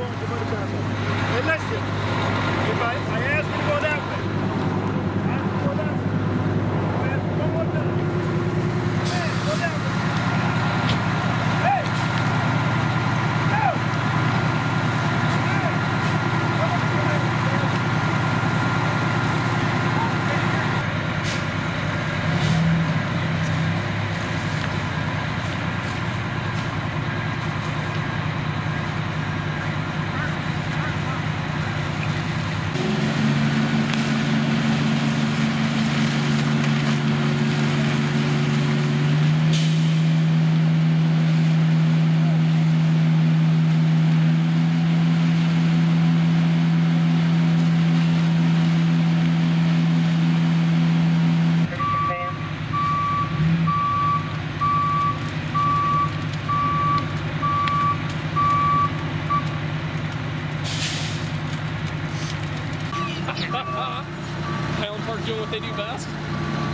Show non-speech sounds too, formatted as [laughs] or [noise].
Thank you. [laughs] Highland Park doing what they do best.